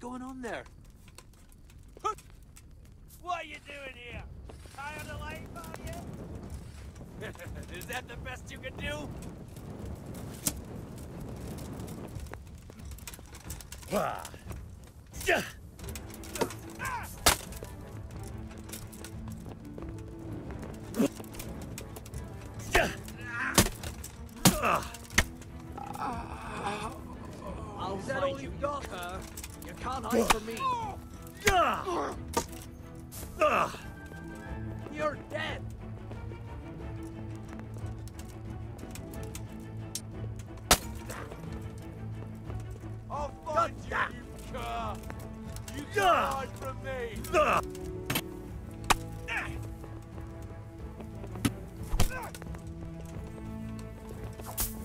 going on there? What are you doing here? Tired of life, are you? Is that the best you can do? I'll Is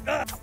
You're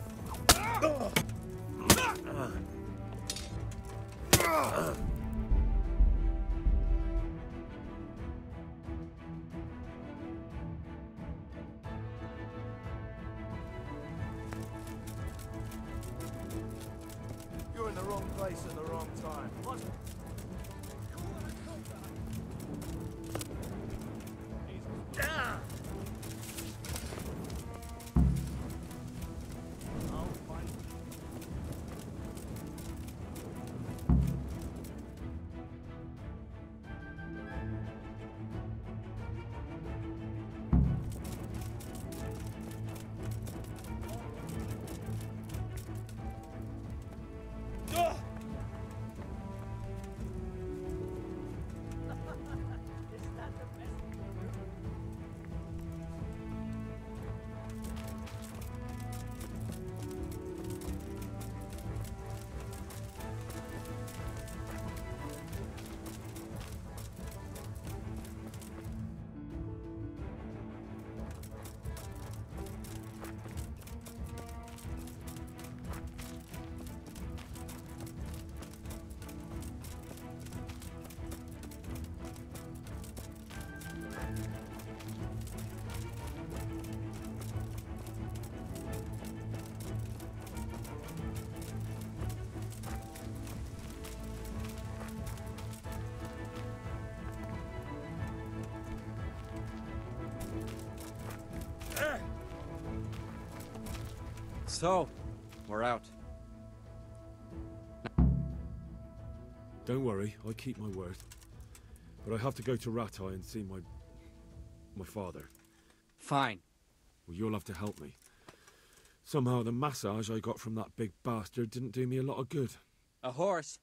So, we're out. Don't worry, I keep my word. But I have to go to Rattay and see my... my father. Fine. Well, you'll have to help me. Somehow the massage I got from that big bastard didn't do me a lot of good. A horse.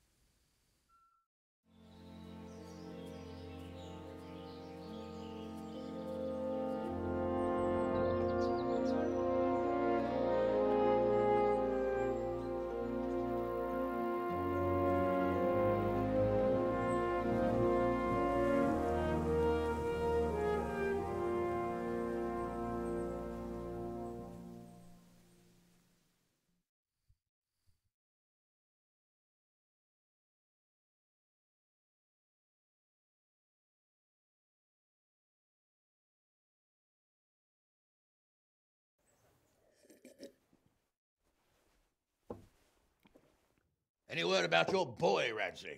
Any word about your boy, Radzig?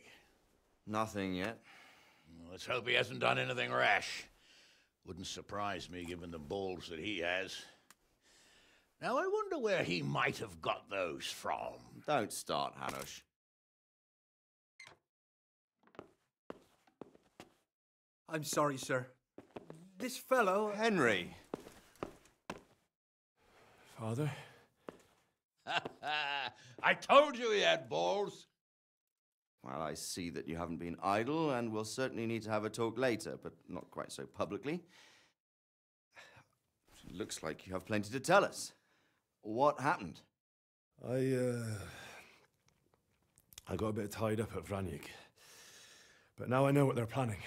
Nothing yet. Let's hope he hasn't done anything rash. Wouldn't surprise me given the balls that he has. Now, I wonder where he might have got those from. Don't start, Hanush. I'm sorry, sir. This fellow. Henry! Father? I told you he had balls. Well, I see that you haven't been idle, and we'll certainly need to have a talk later, but not quite so publicly. Looks like you have plenty to tell us. What happened? I, uh... I got a bit tied up at Vranik. But now I know what they're planning.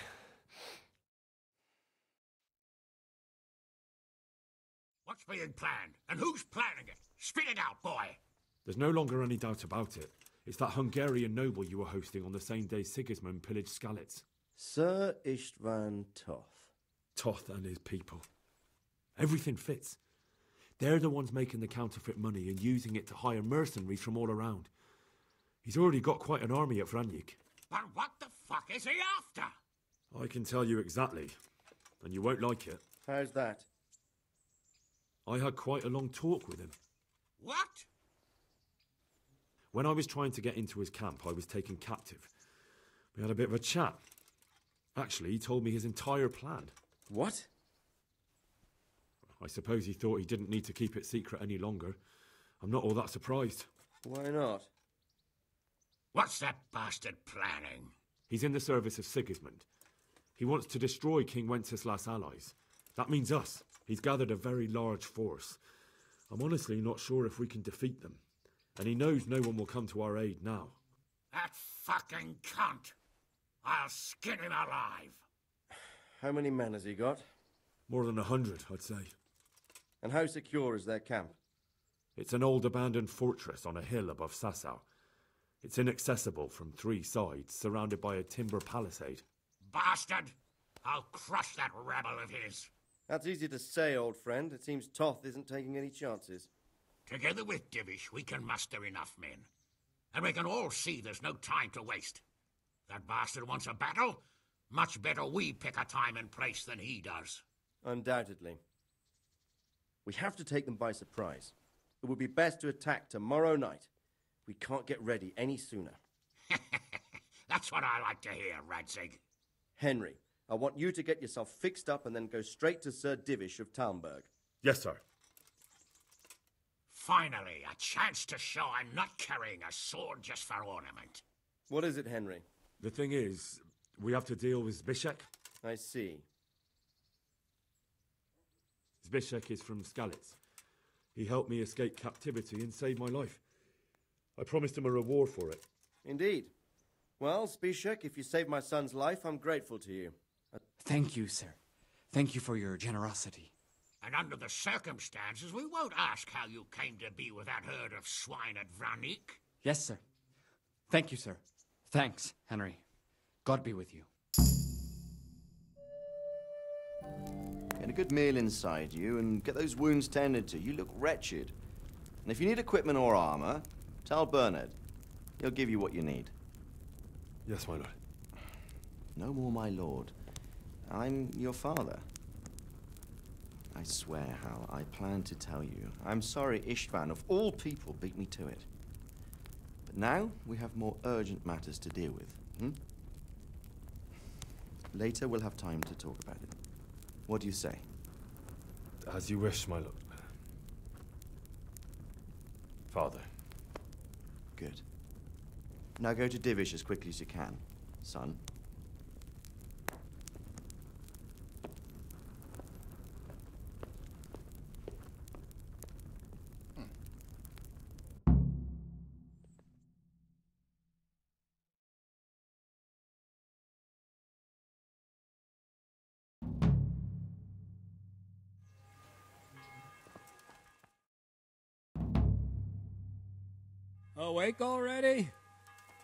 What's being planned? And who's planning it? Spit it out, boy. There's no longer any doubt about it. It's that Hungarian noble you were hosting on the same day Sigismund pillaged Skalitz. Sir Istvan Toth. Toth and his people. Everything fits. They're the ones making the counterfeit money and using it to hire mercenaries from all around. He's already got quite an army at Vranik. But what the fuck is he after? I can tell you exactly, and you won't like it. How's that? I had quite a long talk with him. What? When I was trying to get into his camp, I was taken captive. We had a bit of a chat. Actually, he told me his entire plan. What? I suppose he thought he didn't need to keep it secret any longer. I'm not all that surprised. Why not? What's that bastard planning? He's in the service of Sigismund. He wants to destroy King Wenceslas' allies. That means us. He's gathered a very large force. I'm honestly not sure if we can defeat them. And he knows no one will come to our aid now. That fucking cunt! I'll skin him alive! How many men has he got? More than a hundred, I'd say. And how secure is their camp? It's an old abandoned fortress on a hill above Sasau. It's inaccessible from three sides, surrounded by a timber palisade. Bastard! I'll crush that rebel of his. That's easy to say, old friend. It seems Toth isn't taking any chances. Together with Divish, we can muster enough men. And we can all see there's no time to waste. That bastard wants a battle. Much better we pick a time and place than he does. Undoubtedly. We have to take them by surprise. It would be best to attack tomorrow night. We can't get ready any sooner. That's what I like to hear, Radzig. Henry, I want you to get yourself fixed up and then go straight to Sir Divish of Talmberg. Yes, sir. Finally, a chance to show I'm not carrying a sword just for ornament. What is it, Henry? The thing is, we have to deal with Zbyszek. I see. Zbyszek is from Skalitz. He helped me escape captivity and saved my life. I promised him a reward for it. Indeed. Well, Zbyszek, if you saved my son's life, I'm grateful to you. Thank you, sir. Thank you for your generosity. And under the circumstances, we won't ask how you came to be with that herd of swine at Vranik. Yes, sir. Thank you, sir. Thanks, Henry. God be with you. Get a good meal inside you and get those wounds tended to. You look wretched. And if you need equipment or armor, tell Bernard. He'll give you what you need. Yes, my lord. No more, my lord. I'm your father. I swear, Hal, I plan to tell you. I'm sorry Istvan, of all people, beat me to it. But now we have more urgent matters to deal with. Hmm? Later we'll have time to talk about it. What do you say? As you wish, my lord. Father. Good. Now go to Divish as quickly as you can, son. Awake already?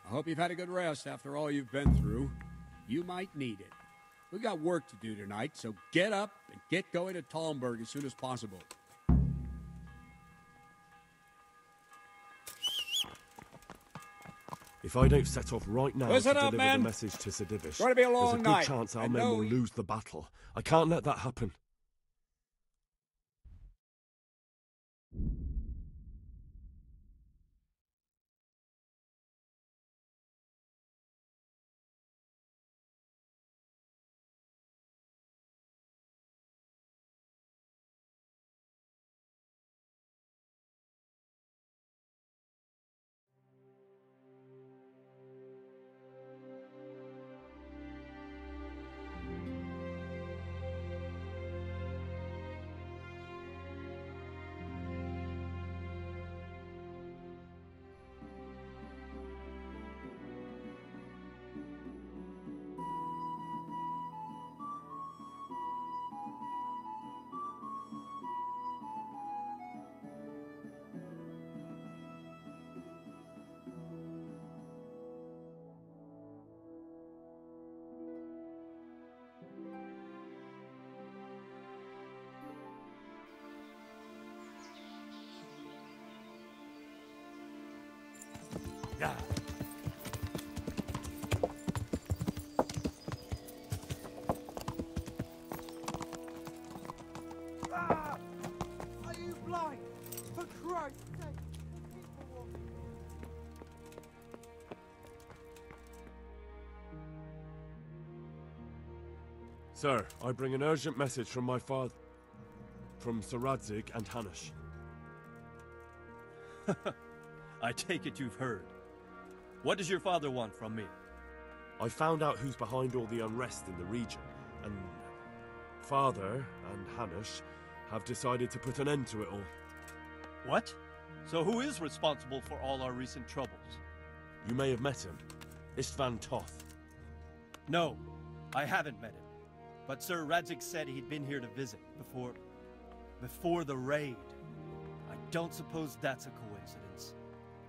I hope you've had a good rest after all you've been through. You might need it. We've got work to do tonight, so get up and get going to Talmberg as soon as possible. If I don't set off right now Listen to up, deliver men. the message to be a there's a good night. chance our men know will lose the battle. I can't let that happen. Yeah. Ah! Are you blind? For Christ's sake! Sir, I bring an urgent message from my father, from Sir Radzig and Hanush. I take it you've heard. What does your father want from me? I found out who's behind all the unrest in the region, and father and Hanush have decided to put an end to it all. What? So who is responsible for all our recent troubles? You may have met him. Istvan Toth. No, I haven't met him. But Sir Radzig said he'd been here to visit before... before the raid. I don't suppose that's a coincidence.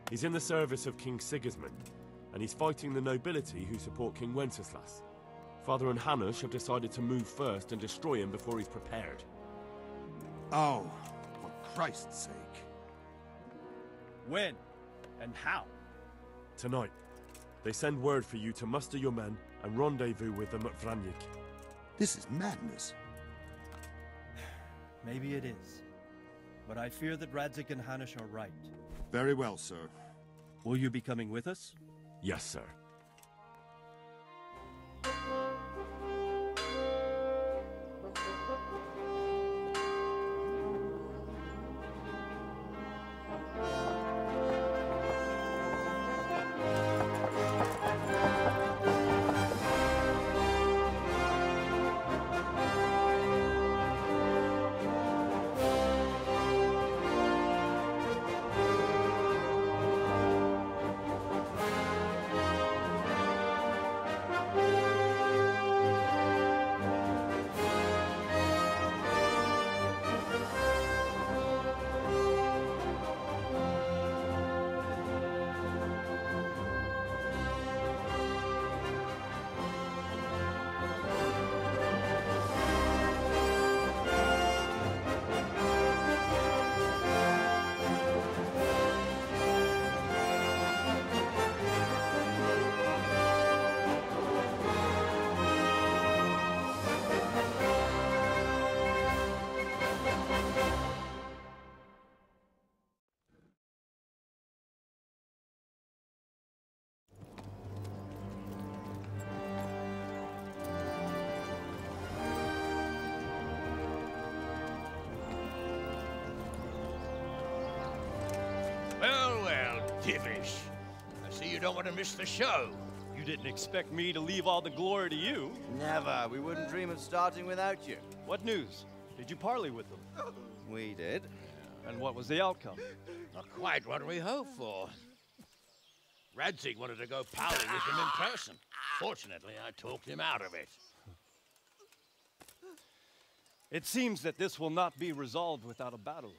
He's in the service of King Sigismund, and he's fighting the nobility who support King Wenceslas. Father and Hanush have decided to move first and destroy him before he's prepared. Oh, for Christ's sake. When? And how? Tonight, they send word for you to muster your men and rendezvous with them at Vranik. This is madness. Maybe it is. But I fear that Radzig and Hanush are right. Very well, sir. Will you be coming with us? Yes, sir. Well, Divish. I see you don't want to miss the show. You didn't expect me to leave all the glory to you. Never. We wouldn't dream of starting without you. What news? Did you parley with them? We did. And what was the outcome? Not quite what we hoped for. Radzig wanted to go parley with him in person. Fortunately, I talked him out of it. It seems that this will not be resolved without a battle.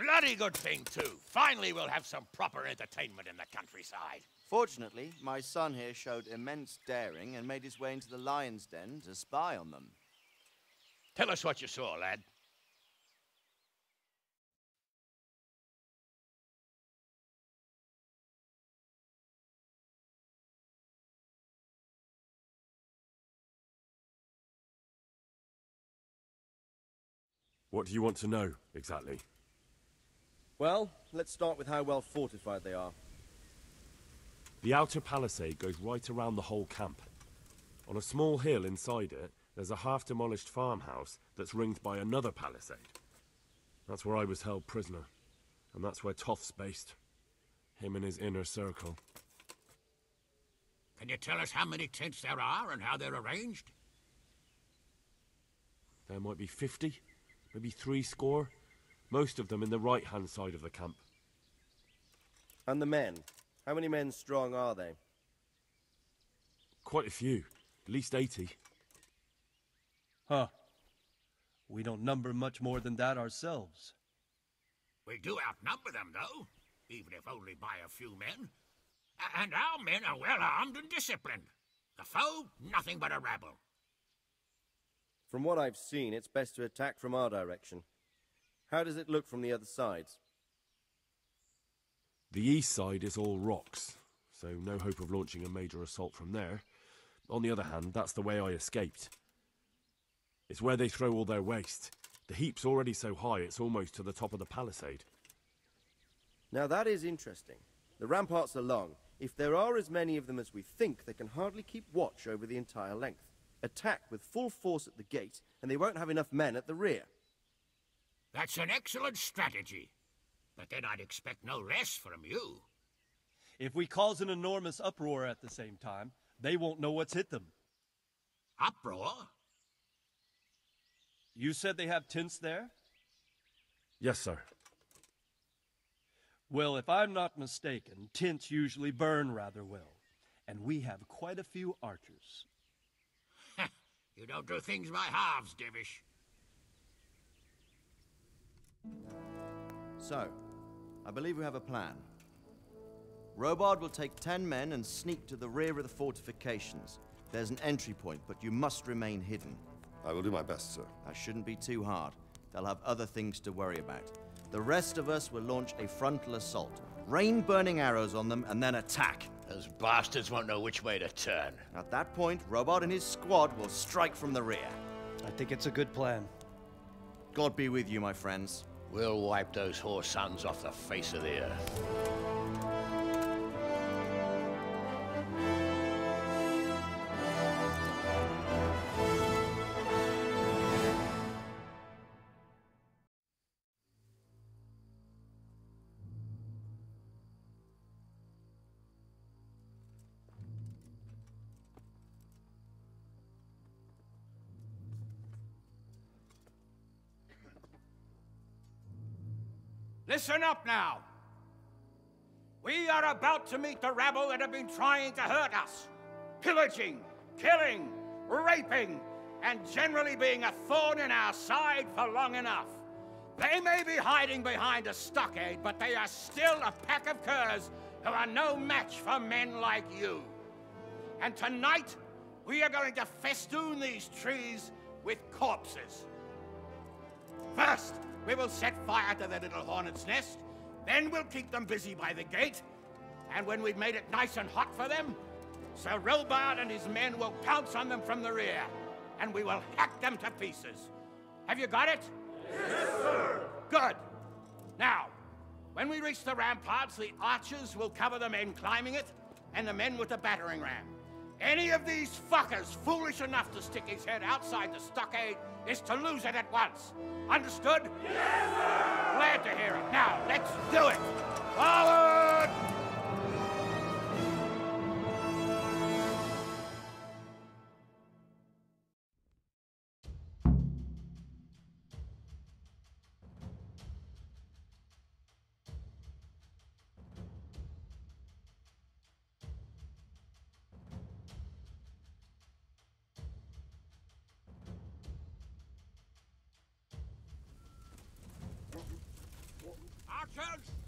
Bloody good thing, too. Finally, we'll have some proper entertainment in the countryside. Fortunately, my son here showed immense daring and made his way into the lion's den to spy on them. Tell us what you saw, lad. What do you want to know, exactly? Well, let's start with how well fortified they are. The outer palisade goes right around the whole camp. On a small hill inside it, there's a half-demolished farmhouse that's ringed by another palisade. That's where I was held prisoner. And that's where Toth's based. Him and his inner circle. Can you tell us how many tents there are and how they're arranged? There might be 50, maybe three score. Most of them in the right-hand side of the camp. And the men? How many men strong are they? Quite a few. At least 80. Huh. We don't number much more than that ourselves. We do outnumber them, though, even if only by a few men. A- And our men are well armed and disciplined. The foe, nothing but a rabble. From what I've seen, it's best to attack from our direction. How does it look from the other sides? The east side is all rocks, so no hope of launching a major assault from there. On the other hand, that's the way I escaped. It's where they throw all their waste. The heap's already so high it's almost to the top of the palisade. Now that is interesting. The ramparts are long. If there are as many of them as we think, they can hardly keep watch over the entire length. Attack with full force at the gate, and they won't have enough men at the rear. That's an excellent strategy. But then I'd expect no less from you. If we cause an enormous uproar at the same time, they won't know what's hit them. Uproar? You said they have tents there? Yes, sir. Well, if I'm not mistaken, tents usually burn rather well. And we have quite a few archers. you don't do things by halves, Divish. So, I believe we have a plan. Robard will take ten men and sneak to the rear of the fortifications. There's an entry point, but you must remain hidden. I will do my best, sir. That shouldn't be too hard. They'll have other things to worry about. The rest of us will launch a frontal assault. Rain burning arrows on them and then attack. Those bastards won't know which way to turn. At that point, Robard and his squad will strike from the rear. I think it's a good plan. God be with you, my friends. We'll wipe those whore sons off the face of the earth. Listen up now. We are about to meet the rabble that have been trying to hurt us. Pillaging, killing, raping, and generally being a thorn in our side for long enough. They may be hiding behind a stockade, but they are still a pack of curs who are no match for men like you. And tonight, we are going to festoon these trees with corpses. First, we will set fire to their little hornet's nest. Then we'll keep them busy by the gate. And when we've made it nice and hot for them, Sir Robard and his men will pounce on them from the rear. And we will hack them to pieces. Have you got it? Yes, sir! Good. Now, when we reach the ramparts, the archers will cover the men climbing it, and the men with the battering ram. Any of these fuckers foolish enough to stick his head outside the stockade is to lose it at once. Understood? Yes, sir! Glad to hear it. Now, let's do it! Forward! Archers,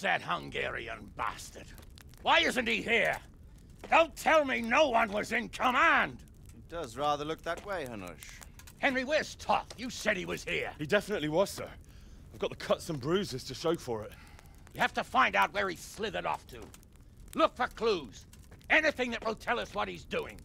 Where's that Hungarian bastard? Why isn't he here? Don't tell me no one was in command! It does rather look that way, Hanush. Henry, where's Toth? You said he was here. He definitely was, sir. I've got the cuts and bruises to show for it. You have to find out where he slithered off to. Look for clues. Anything that will tell us what he's doing.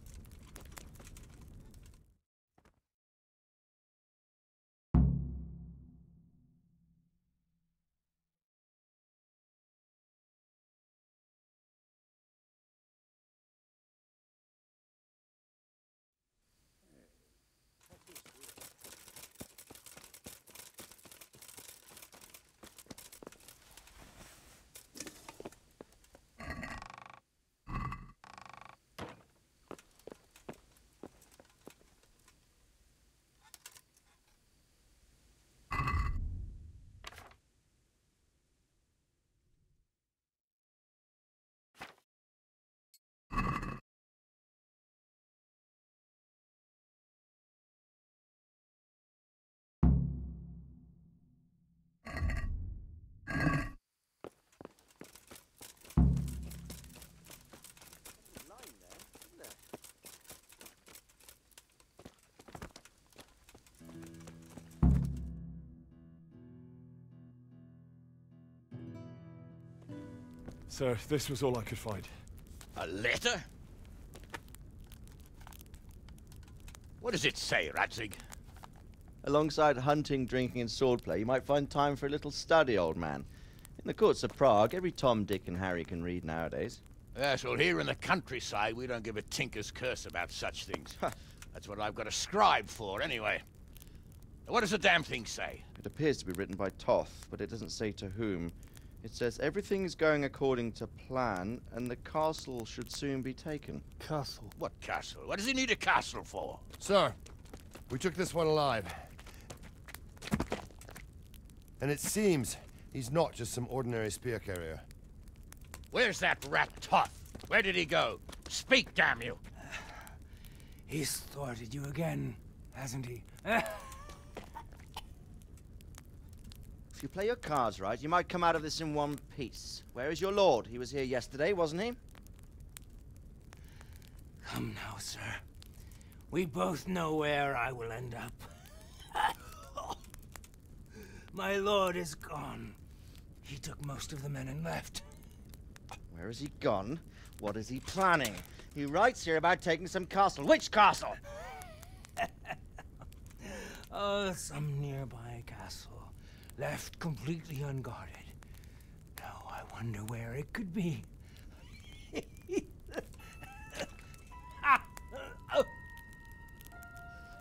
Sir, this was all I could find. A letter? What does it say, Radzig? Alongside hunting, drinking, and swordplay, you might find time for a little study, old man. In the courts of Prague, every Tom, Dick, and Harry can read nowadays. Yes, well, here in the countryside, we don't give a tinker's curse about such things. That's what I've got a scribe for, anyway. What does the damn thing say? It appears to be written by Toth, but it doesn't say to whom. It says everything is going according to plan, and the castle should soon be taken. Castle? What castle? What does he need a castle for? Sir, we took this one alive. And it seems he's not just some ordinary spear carrier. Where's that rat Toth? Where did he go? Speak, damn you! He's thwarted you again, hasn't he? If you play your cards right, you might come out of this in one piece. Where is your lord? He was here yesterday, wasn't he? Come now, sir. We both know where I will end up. My lord is gone. He took most of the men and left. Where is he gone? What is he planning? He writes here about taking some castle. Which castle? Oh, some nearby castle. Left completely unguarded. Now I wonder where it could be.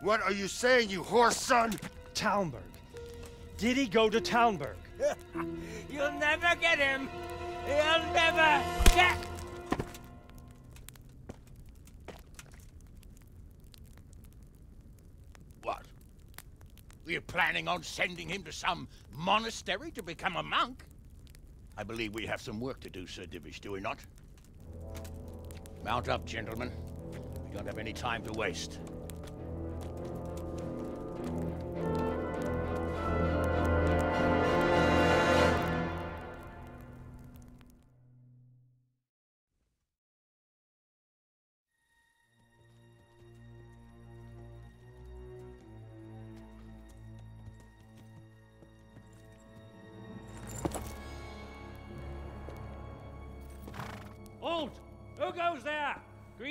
What are you saying, you horse son? Talmberg. Did he go to Talmberg? You'll never get him! You'll never get... What? Were you planning on sending him to some monastery to become a monk? I believe we have some work to do, Sir Divish, do we not? Mount up, gentlemen. We don't have any time to waste.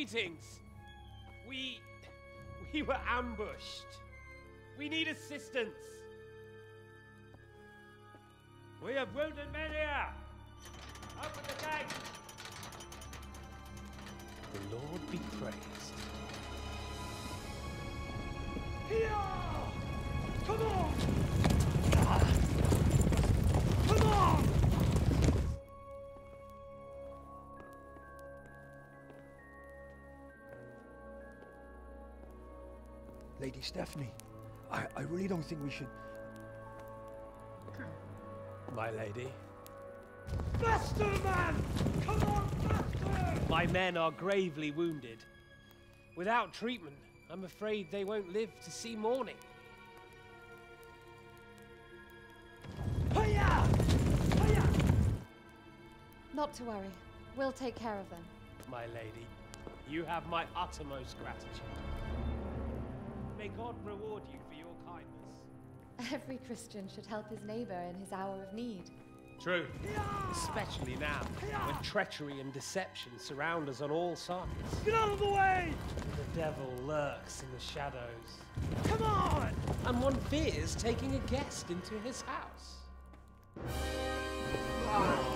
Greetings. We. We were ambushed. We need assistance. We have wounded men here. Open the gate. The Lord be praised. Stephanie, I, I really don't think we should. My lady. Faster, man! Come on, faster! My men are gravely wounded. Without treatment, I'm afraid they won't live to see morning. Hiya! Hiya! Not to worry. We'll take care of them. My lady, you have my uttermost gratitude. May God reward you for your kindness. Every Christian should help his neighbor in his hour of need. True. Especially now, when treachery and deception surround us on all sides. Get out of the way! The devil lurks in the shadows. Come on! And one fears taking a guest into his house. Signal